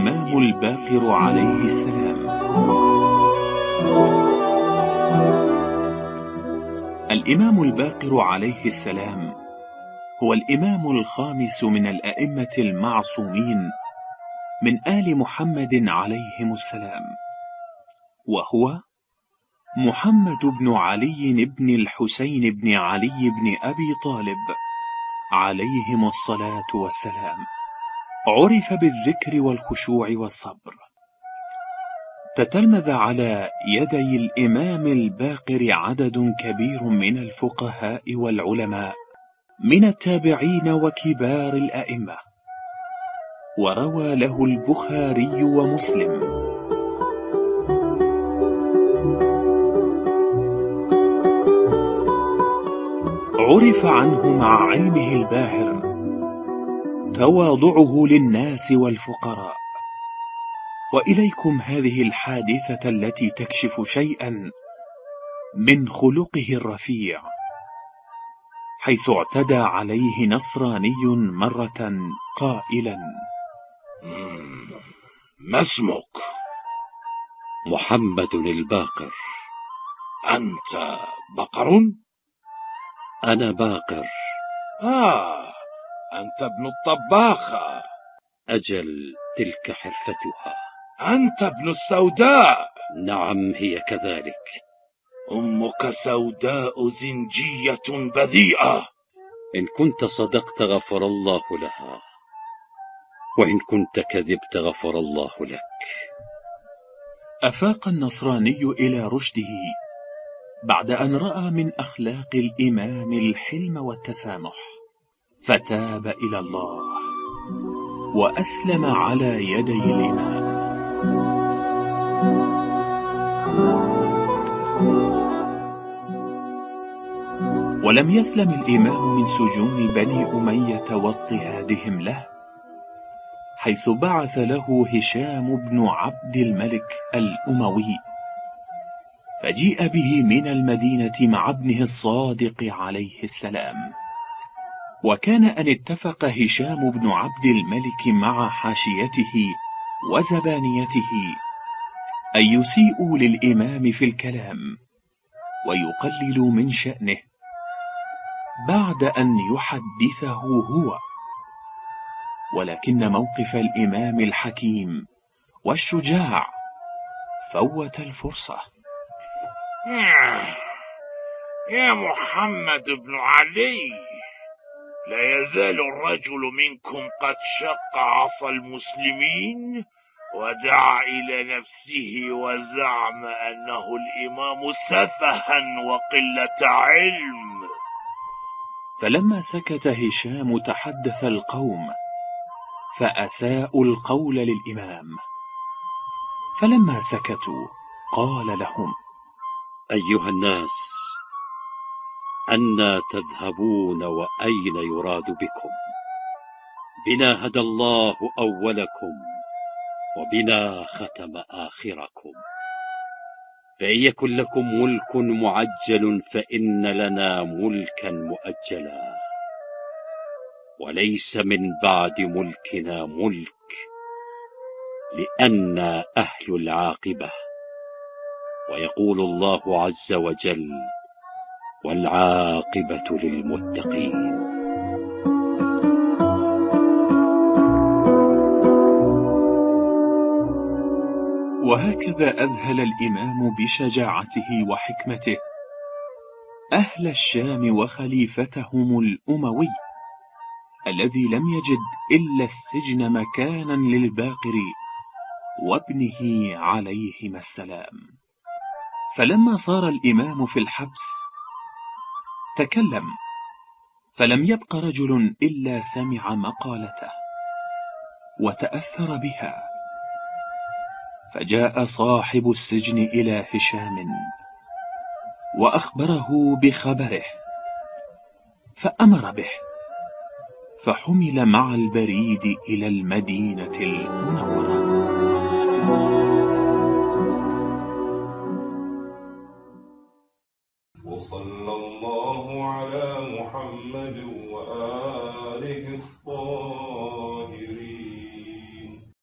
الإمام الباقر عليه السلام. الإمام الباقر عليه السلام هو الإمام الخامس من الأئمة المعصومين من آل محمد عليهم السلام وهو محمد بن علي بن الحسين بن علي بن أبي طالب عليهم الصلاة والسلام. عرف بالذكر والخشوع والصبر. تتلمذ على يدي الإمام الباقر عدد كبير من الفقهاء والعلماء من التابعين وكبار الأئمة. وروى له البخاري ومسلم. عرف عنه مع علمه الباهر تواضعه للناس والفقراء وإليكم هذه الحادثة التي تكشف شيئا من خلقه الرفيع حيث اعتدى عليه نصراني مرة قائلا ما اسمك؟ محمد الباقر أنت بقر؟ أنا باقر آه أنت ابن الطباخة. أجل تلك حرفتها. أنت ابن السوداء. نعم هي كذلك. أمك سوداء زنجية بذيئة. إن كنت صدقت غفر الله لها وإن كنت كذبت غفر الله لك. أفاق النصراني إلى رشده بعد أن رأى من أخلاق الإمام الحلم والتسامح. فتاب إلى الله وأسلم على يدي الإمام. ولم يسلم الإمام من سجون بني أمية واضطهادهم له حيث بعث له هشام بن عبد الملك الأموي فجيء به من المدينة مع ابنه الصادق عليه السلام. وكان أن اتفق هشام بن عبد الملك مع حاشيته وزبانيته أن يسيئوا للإمام في الكلام ويقللوا من شأنه بعد أن يحدثه هو. ولكن موقف الإمام الحكيم والشجاع فوت الفرصة. يا محمد بن علي. لا يزال الرجل منكم قد شق عصا المسلمين ودعا إلى نفسه وزعم أنه الإمام سفها وقلة علم. فلما سكت هشام تحدث القوم فأساءوا القول للإمام. فلما سكتوا قال لهم أيها الناس أنا تذهبون وأين يراد بكم؟ بنا هدى الله أولكم وبنا ختم آخركم. فإن يكن لكم ملك معجل فإن لنا ملكا مؤجلا. وليس من بعد ملكنا ملك لأنا أهل العاقبة. ويقول الله عز وجل والعاقبة للمتقين. وهكذا أذهل الإمام بشجاعته وحكمته. أهل الشام وخليفتهم الأموي الذي لم يجد إلا السجن مكانا للباقر وابنه عليهما السلام. فلما صار الإمام في الحبس تكلم. فلم يبق رجل إلا سمع مقالته وتأثر بها. فجاء صاحب السجن إلى هشام وأخبره بخبره فأمر به فحمل مع البريد إلى المدينة المنورة. وصلى الله على محمد وآله